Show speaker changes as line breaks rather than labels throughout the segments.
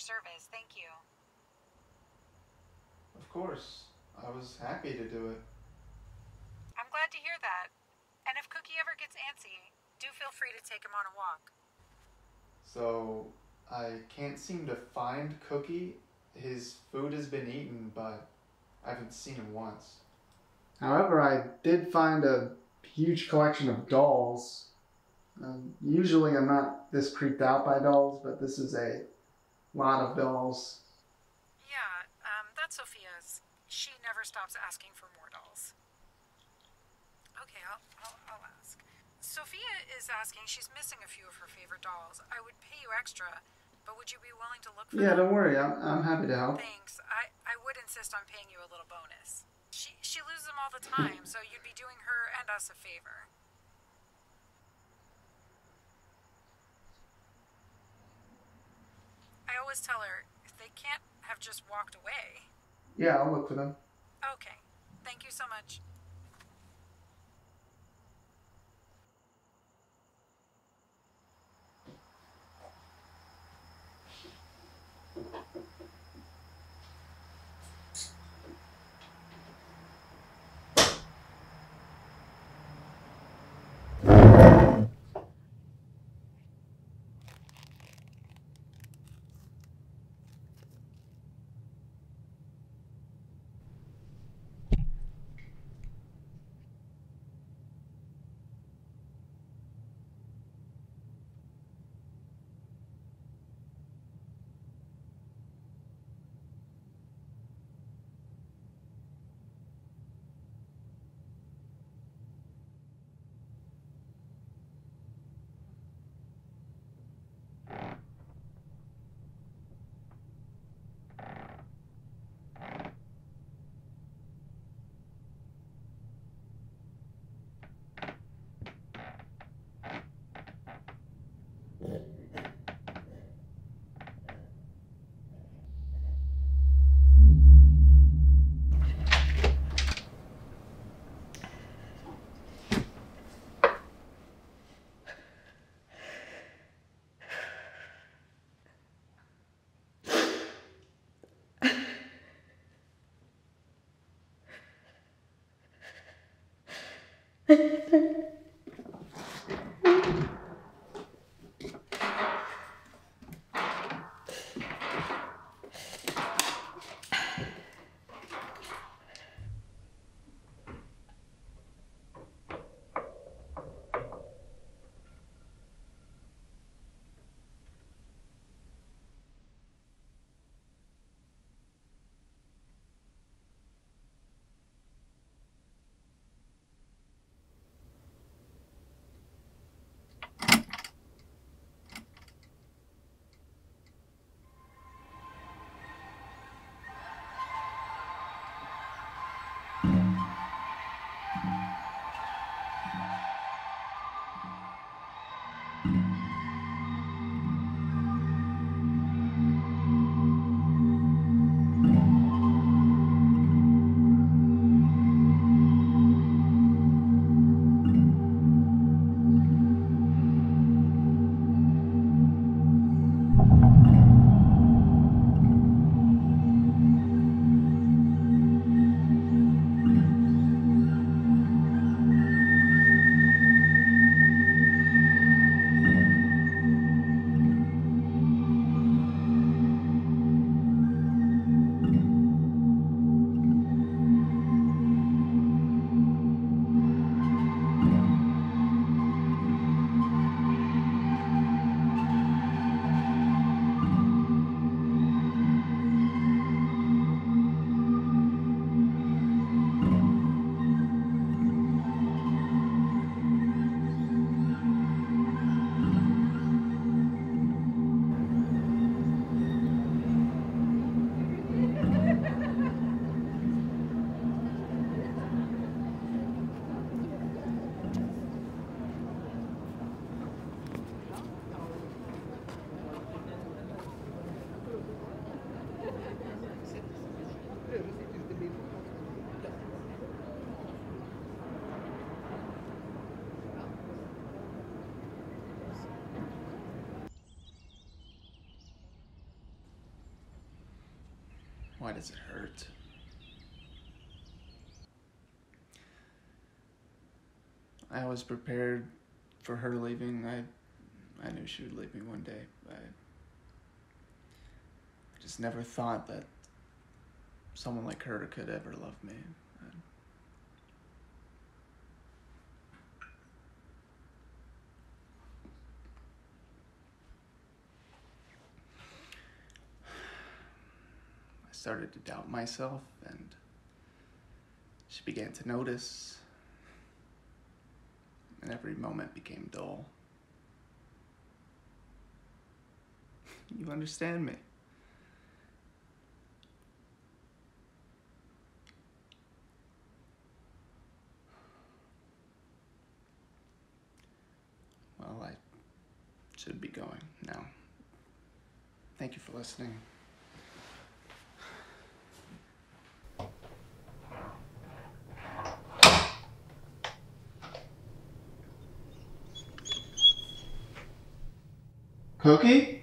your service. Thank you.
Of course. I was happy to do it.
I'm glad to hear that. And if Cookie ever gets antsy, do feel free to take him on a walk.
So, I can't seem to find Cookie. His food has been eaten, but I haven't seen him once.
However, I did find a huge collection of dolls. Um, usually, I'm not this creeped out by dolls, but this is a lot of dolls.
Yeah, um, that's Sophia's. She never stops asking for more dolls. Okay, I'll, I'll, I'll ask. Sophia is asking, she's missing a few of her favorite dolls. I would pay you extra, but would you be willing to look for
Yeah,
them?
don't worry, I'm, I'm happy to help.
Thanks. I, I would insist on paying you a little bonus. She, she loses them all the time, so you'd be doing her and us a favor. I always tell her they can't have just walked away.
Yeah, I'll look for them.
Okay. Thank you so much.
Why does it hurt? I was prepared for her leaving. I I knew she would leave me one day. I, I just never thought that someone like her could ever love me. Started to doubt myself, and she began to notice, and every moment became dull. You understand me? Well, I should be going now. Thank you for listening. Cookie?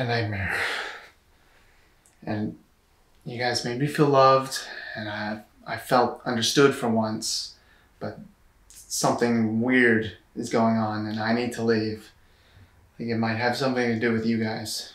A nightmare. And you guys made me feel loved, and I, I felt understood for once, but something weird is going on, and I need to leave. I think it might have something to do with you guys.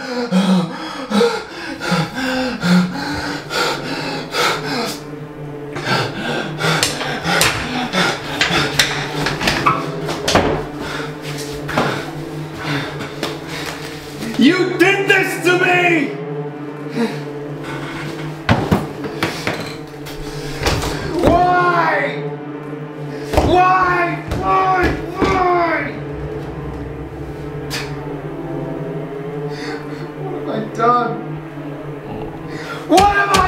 You did this to me! Why? Why? Why? Why?
What have I done?
What have I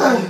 you!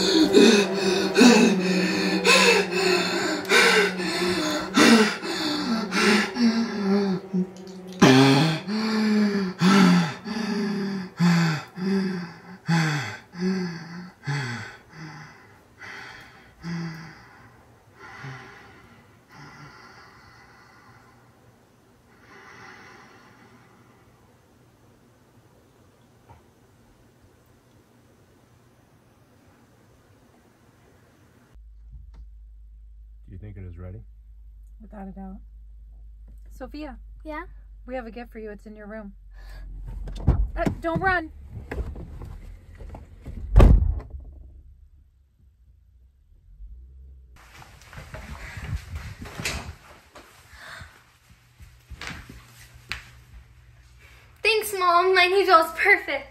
Do you think it is ready?
Without a doubt. Sophia,
Yeah?
we have a gift for you. It's in your room. Uh, don't run.
Thanks, Mom. My new doll's perfect.